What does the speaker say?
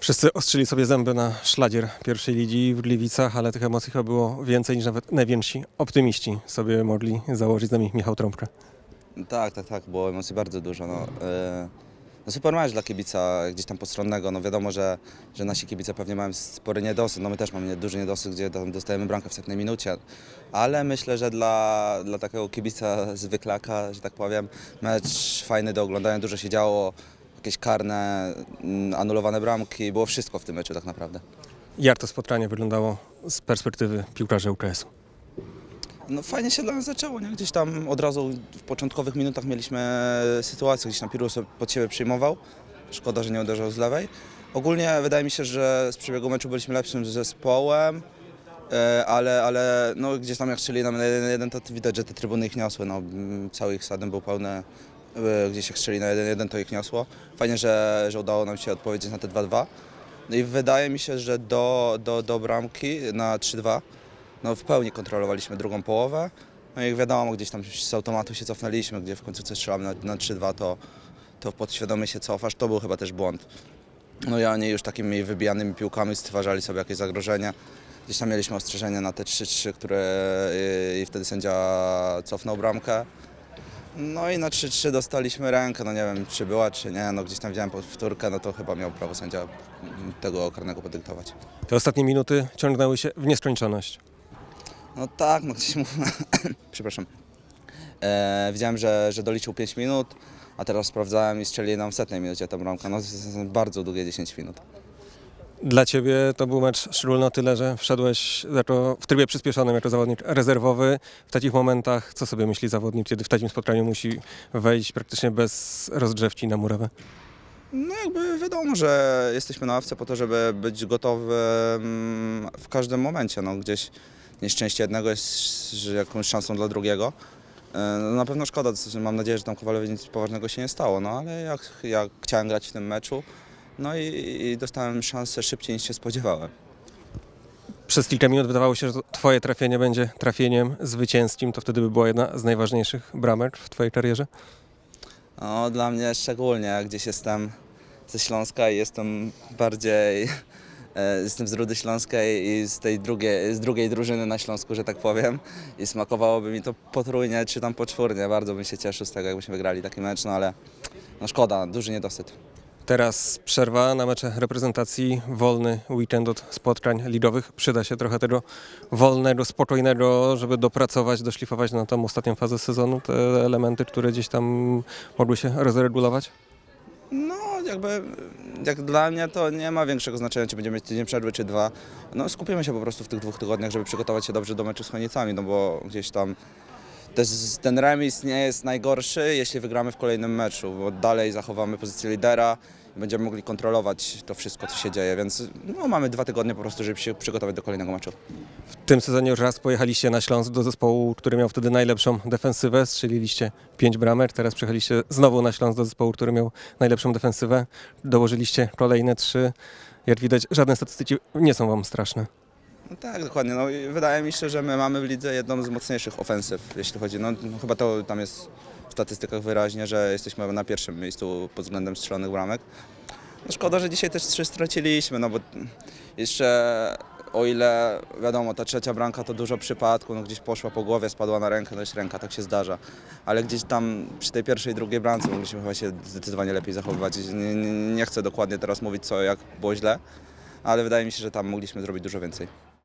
Wszyscy ostrzyli sobie zęby na szlagier pierwszej ligi w Gliwicach, ale tych emocji chyba było więcej niż nawet najwięksi optymiści sobie mogli założyć z nami Michał Trąbka. Tak, tak, tak, było emocji bardzo dużo. No, e, no super mecz dla kibica gdzieś tam postronnego. No wiadomo, że, że nasi kibice pewnie mają spory niedosyt. No my też mamy duży niedosyt, gdzie dostajemy bramkę w setnej minucie. Ale myślę, że dla, dla takiego kibica zwyklaka, że tak powiem, mecz fajny do oglądania, dużo się działo. Jakieś karne, mm, anulowane bramki, było wszystko w tym meczu tak naprawdę. Jak to spotkanie wyglądało z perspektywy piłkarza UKS-u? No fajnie się dla nas zaczęło, nie? Gdzieś tam od razu w początkowych minutach mieliśmy sytuację, gdzieś tam Pirus pod siebie przyjmował. Szkoda, że nie uderzał z lewej. Ogólnie wydaje mi się, że z przebiegu meczu byliśmy lepszym zespołem, e, ale, ale no, gdzieś tam jak strzeli nam na 1-1, to widać, że te trybuny ich niosły. No, mm, cały ich stadion był pełny, e, gdzieś jak strzeli na 1-1, to ich niosło. Fajnie, że, że udało nam się odpowiedzieć na te 2-2. No i wydaje mi się, że do, do, do bramki na 3-2 no, w pełni kontrolowaliśmy drugą połowę. No i wiadomo, gdzieś tam z automatu się cofnęliśmy, gdzie w końcu coś strzelamy na, na 3-2, to, to podświadomie się cofasz. To był chyba też błąd. No i oni już takimi wybijanymi piłkami stwarzali sobie jakieś zagrożenie. Gdzieś tam mieliśmy ostrzeżenie na te 3-3, które i, i wtedy sędzia cofnął bramkę. No i na 3-3 dostaliśmy rękę, no nie wiem czy była czy nie, no gdzieś tam widziałem powtórkę, no to chyba miał prawo sędzia tego karnego podyktować. Te ostatnie minuty ciągnęły się w nieskończoność. No tak, no gdzieś mu... Przepraszam. E, widziałem, że, że doliczył 5 minut, a teraz sprawdzałem i strzeli nam w setnej minucie tę bramkę. No bardzo długie 10 minut. Dla Ciebie to był mecz szczególny o tyle, że wszedłeś jako, w trybie przyspieszonym jako zawodnik rezerwowy. W takich momentach co sobie myśli zawodnik, kiedy w takim spotkaniu musi wejść praktycznie bez rozgrzewki na murawę? No jakby wiadomo, że jesteśmy na ławce po to, żeby być gotowym w każdym momencie. No gdzieś nieszczęście jednego jest jakąś szansą dla drugiego. E, no Na pewno szkoda, mam nadzieję, że tam Kowalowi nic poważnego się nie stało, no ale jak, jak chciałem grać w tym meczu, no i, i dostałem szansę szybciej niż się spodziewałem. Przez kilka minut wydawało się, że Twoje trafienie będzie trafieniem zwycięskim. To wtedy by była jedna z najważniejszych bramek w Twojej karierze? No, dla mnie szczególnie, jak gdzieś jestem ze Śląska i jestem bardziej, e, jestem z Rudy Śląskiej i z tej drugiej, z drugiej drużyny na Śląsku, że tak powiem. I smakowałoby mi to potrójnie, czy tam poczwórnie. Bardzo bym się cieszył z tego, jakbyśmy wygrali taki mecz, no ale no szkoda, duży niedosyt. Teraz przerwa na mecze reprezentacji, wolny weekend od spotkań ligowych. Przyda się trochę tego wolnego, spokojnego, żeby dopracować, doszlifować na tą ostatnią fazę sezonu, te elementy, które gdzieś tam mogły się rozregulować. No, jakby, jak dla mnie to nie ma większego znaczenia, czy będziemy mieć tydzień przerwy, czy dwa. No, skupimy się po prostu w tych dwóch tygodniach, żeby przygotować się dobrze do meczu z Chonicami, no bo gdzieś tam też ten remis nie jest najgorszy, jeśli wygramy w kolejnym meczu, bo dalej zachowamy pozycję lidera i będziemy mogli kontrolować to wszystko, co się dzieje, więc no, mamy dwa tygodnie po prostu, żeby się przygotować do kolejnego meczu. W tym sezonie już raz pojechaliście na Śląsk do zespołu, który miał wtedy najlepszą defensywę, strzeliliście pięć bramek, teraz przyjechaliście znowu na Śląsk do zespołu, który miał najlepszą defensywę, dołożyliście kolejne trzy. Jak widać, żadne statystyki nie są wam straszne. No tak, dokładnie. No, wydaje mi się, że my mamy w lidze jedną z mocniejszych ofensyw, jeśli chodzi. No, no, chyba to tam jest w statystykach wyraźnie, że jesteśmy na pierwszym miejscu pod względem strzelonych bramek. No, szkoda, że dzisiaj też trzy straciliśmy, no bo jeszcze o ile wiadomo, ta trzecia bramka to dużo przypadku, no gdzieś poszła po głowie, spadła na rękę, no ręka, tak się zdarza. Ale gdzieś tam przy tej pierwszej, drugiej bramce mogliśmy chyba się zdecydowanie lepiej zachowywać. Nie, nie, nie chcę dokładnie teraz mówić co, jak było źle, ale wydaje mi się, że tam mogliśmy zrobić dużo więcej.